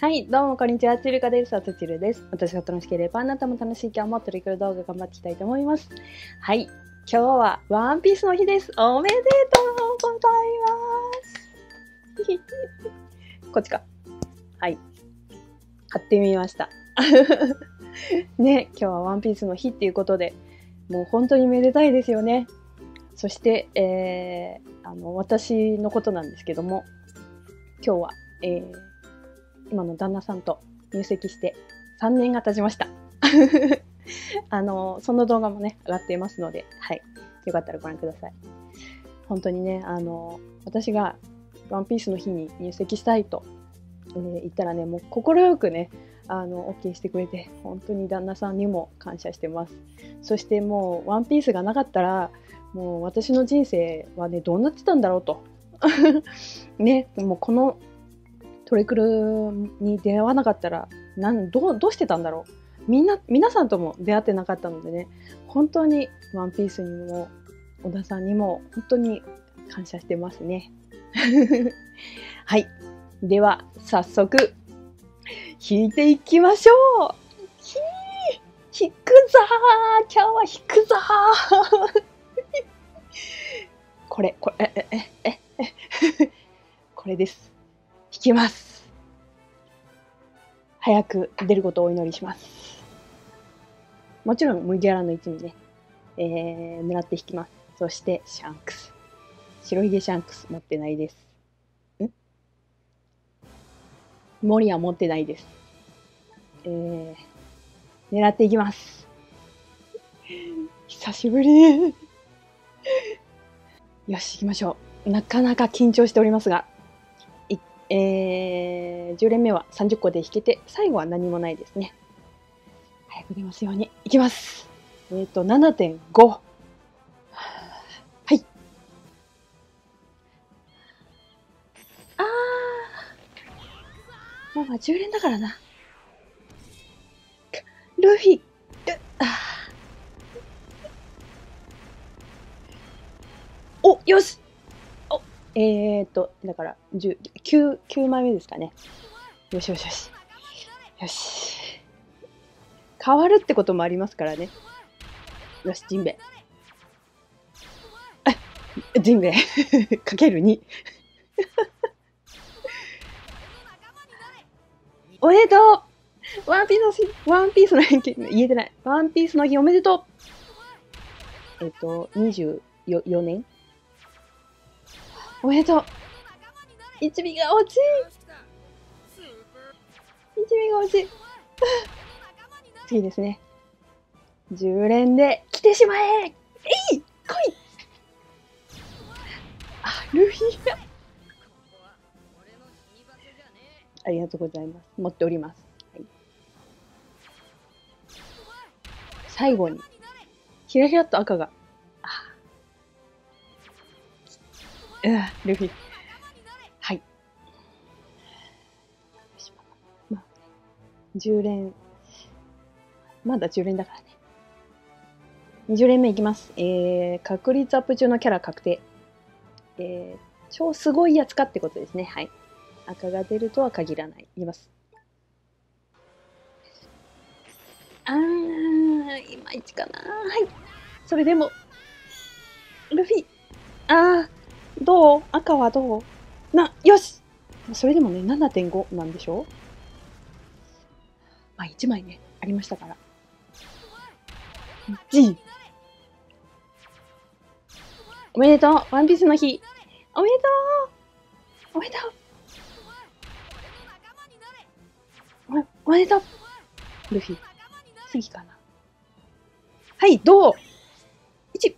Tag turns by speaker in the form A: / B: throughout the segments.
A: はい、どうもこんにちは。ちるかです。あつちるです。私が楽しければあなたも楽しい今日もトリクル動画頑張っていきたいと思います。はい、今日はワンピースの日です。おめでとうございます。こっちか。はい。買ってみました。ね、今日はワンピースの日っていうことで、もう本当にめでたいですよね。そして、えー、あの、私のことなんですけども、今日は、えー、今の旦那さんと入籍して3年が経ちました。あの、その動画もね、上がっていますので、はい。よかったらご覧ください。本当にね、あの、私がワンピースの日に入籍したいと、えー言ったらね、もう快くね、あの、OK してくれて、本当に旦那さんにも感謝してます。そしてもう、ワンピースがなかったら、もう私の人生はね、どうなってたんだろうと。ね、もうこのトレクルに出会わなかったら、なんどうどうしてたんだろう。みんな、皆さんとも出会ってなかったのでね、本当にワンピースにも、小田さんにも、本当に感謝してますね。はい。では、早速、弾いていきましょうひ弾くぞー今日は弾くぞー これ、これ、え、え、え、え、これです。弾きます。早く出ることをお祈りします。もちろん、麦わらの一味ね、えー、狙って弾きます。そして、シャンクス。白ひげシャンクス持ってないです。ん？モリは持ってないです。えー、狙っていきます。久しぶり。よし、行きましょう。なかなか緊張しておりますが、えー、10連目は30個で弾けて、最後は何もないですね。早く出ますように。いきます。えっ、ー、と、7.5。はい。あー。まあまあ、10連だからな。ルフィ。あお、よしお、えーと、だから、10、9、9枚目ですかね。よしよしよし。よし。変わるってこともありますからね。よし、ジンベエ。あ、ジンベエ。かける2。おめでとうワンピースの日、ワンピースの日、言えてない。ワンピースの日おめでとうえっと、24年おめでとう一味が落ち一味が落ち 次ですね。10連で来てしまええい来いあ、ルフィが。ありがとうございます。持っております。はい、最後に、ひらひらっと赤が。あうわ、ルフィ。10連、まだ10連だからね。20連目いきます。えー、確率アップ中のキャラ確定。えー、超すごいやつかってことですね。はい。赤が出るとは限らない。いきます。あー、いまいちかな。はい。それでも、ルフィ。あー、どう？赤はどう？な、よしそれでもね、7.5なんでしょ？まあ、1枚ね、ありましたから。G! おめでとうワンピースの日おめでとうおめでとうおおめでとうルフィ。次かな。はい、どう ?1!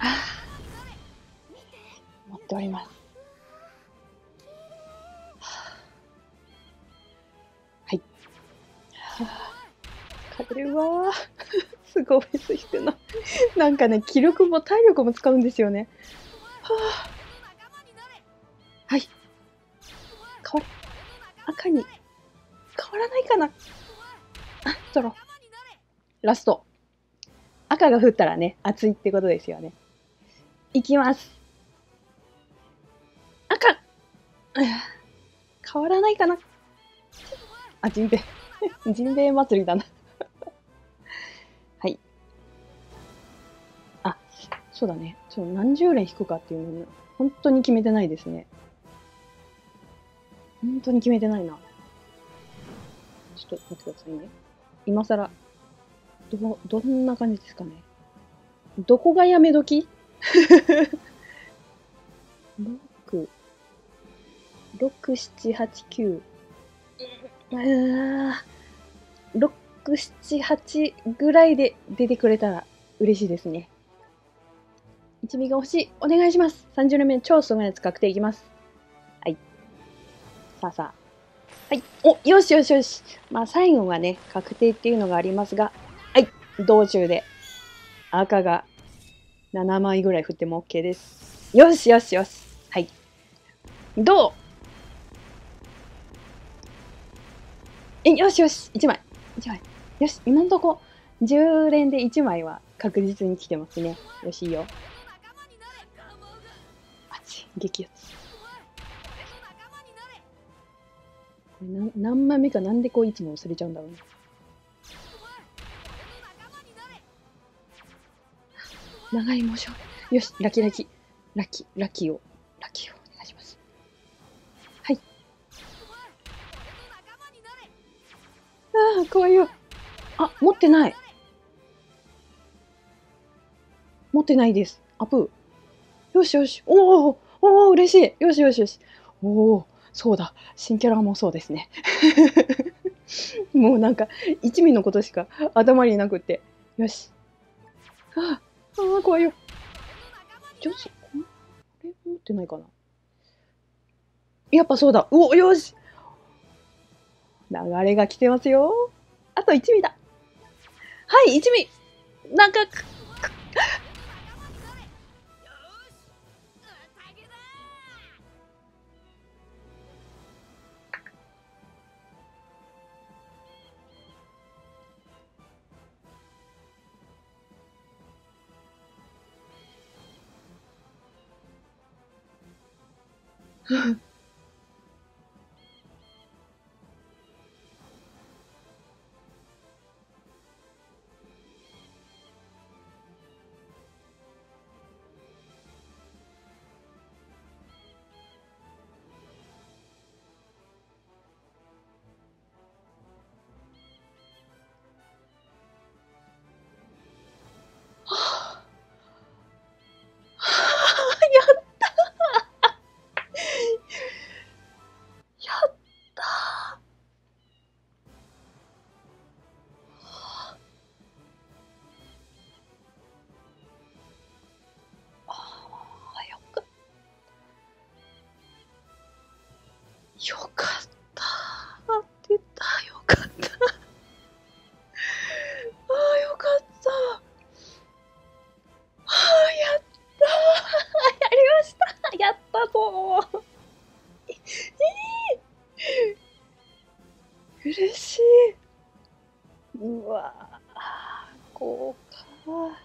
A: ああ。持っております。勝てるわすごいフェス引くの。なんかね、気力も体力も使うんですよね。はあ、はい。変わ。赤に変わらないかなあ、ドロ。ラスト。赤が降ったらね、熱いってことですよね。いきます。赤変わらないかなあ、ジンベエ。ジンベエ祭りだな。そうだね。ちょ何十連引くかっていうの本当に決めてないですね。本当に決めてないな。ちょっと待ってくださいね。今更、ど、どんな感じですかね。どこがやめ時 ?6、6、7、8、9。うー6、7、8ぐらいで出てくれたら嬉しいですね。一味が欲しい。お願いします。30年目超すごいやつ確定いきます。はい。さあさあ。はい。お、よしよしよし。まあ最後はね、確定っていうのがありますが、はい。道中で赤が7枚ぐらい振っても OK です。よしよしよし。はい。どう？え、よしよし。1枚。1枚。よし。今んとこ、10連で1枚は確実に来てますね。よしいいよ。激アツ。な何枚目かなんでこういつも忘れちゃうんだろうね。長いモーション。よし、ラキラキ。ラキ、ラキを、ラキをお願いします。はい。ああ、怖いよ。あ、持ってない。持ってないです。アプー。よしよし。おおおお嬉しい。よしよしよし。おおそうだ。新キャラもそうですね。もうなんか、一味のことしか頭になくって。よし。ああ、怖いよ。女子、これ持ってないかなやっぱそうだ。およし流れが来てますよ。あと一味だ。はい、一味なんか、嗯 よかった。出た、よかった。ああ、よかった。ああ、やったやりましたやったぞえー、嬉しい。うわこうか。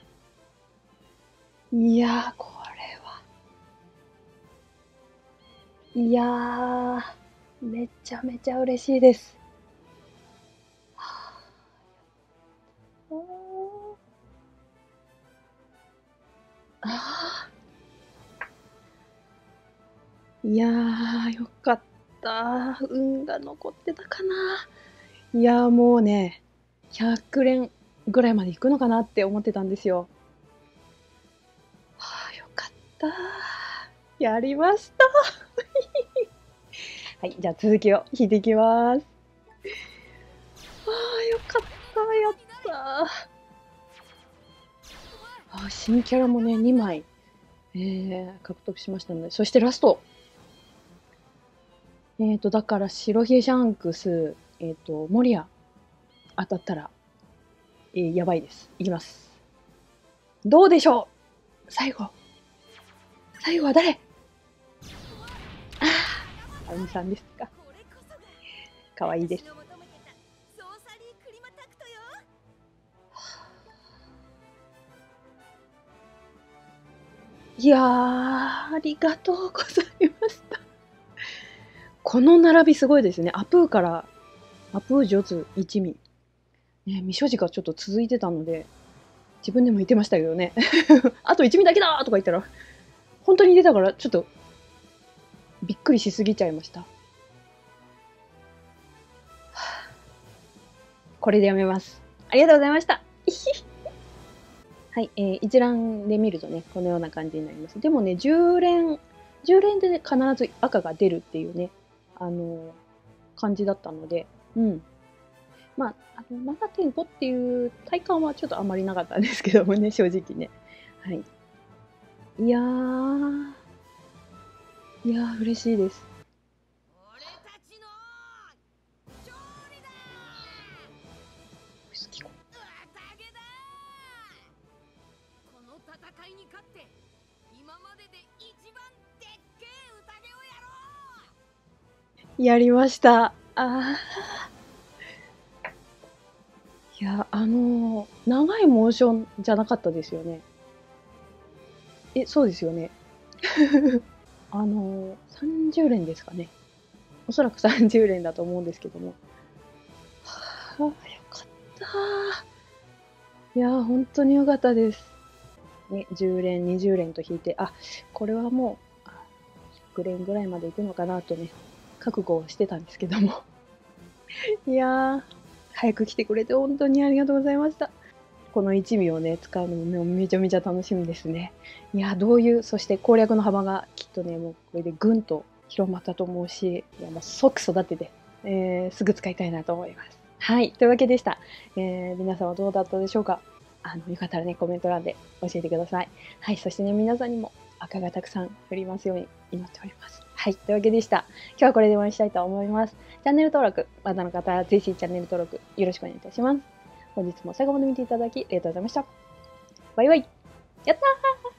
A: いやこれは。いや。めちゃめちゃ嬉しいです。はあ、あいやー、よかった。運が残ってたかな。いやもうね、100連ぐらいまで行くのかなって思ってたんですよ。はあ、よかった。やりました。はい、じゃあ続きを弾いていきます。ああ、よかった、やったあ、新キャラもね、2枚、えー、獲得しましたので、そしてラスト。えっ、ー、と、だから、白ひげシャンクス、えっ、ー、と、モリア、当たったら、えー、やばいです。いきます。どうでしょう？最後。最後は誰？あみさんですか？かわいいです。いやー、ありがとうございました。この並びすごいですね。アプーからアプージョズ一味。ね、未所持がちょっと続いてたので、自分でも言ってましたけどね。あと一味だけだとか言ったら、本当に出たから、ちょっと、びっくりしすぎちゃいました。これでやめます。ありがとうございました。はい、えー、一覧で見るとね、このような感じになります。でもね、10連、10連で、ね、必ず赤が出るっていうね、あのー、感じだったので、うん。まあ、あの7.5っていう体感はちょっとあまりなかったんですけどもね、正直ね。はい。いやー、いやー、嬉しいです。やりました。ああ。いや、あのー、長いモーションじゃなかったですよね。え、そうですよね。あの、30連ですかね。おそらく30連だと思うんですけども。はあ、よかった。いや、本当によかったです。ね、10連、20連と引いて、あ、これはもう、100連ぐらいまでいくのかなとね、覚悟をしてたんですけどもいやー、早く来てくれて本当にありがとうございました。この一味をね、使うのもめちゃめちゃ楽しみですね。いや、どういう、そして攻略の幅がきっとね、もうこれでぐんと広まったと思うし、いや、もう即育てて、えー、すぐ使いたいなと思います。はい、というわけでした。えー、皆さんはどうだったでしょうか？あの、よかったらね、コメント欄で教えてください。はい、そしてね、皆さんにも赤がたくさん降りますように祈っております。はい。というわけでした。今日はこれで終わりにしたいと思います。チャンネル登録、まだの方はぜひチャンネル登録よろしくお願いいたします。本日も最後まで見ていただきありがとうございました。バイバイ。やったー